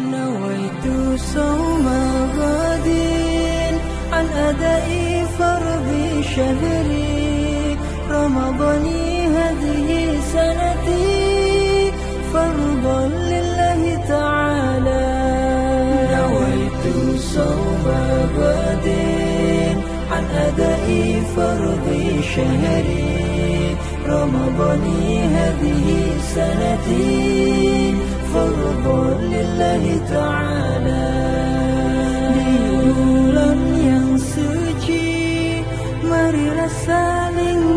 نويت صوم غد عن أداء فرض شهري رمضان هذه سنتي فرضا لله تعالى. نويت صوم غد عن أداء فرض شهري رمضان هذه سنتي Ta'ala Di bulan yang suci Marilah saling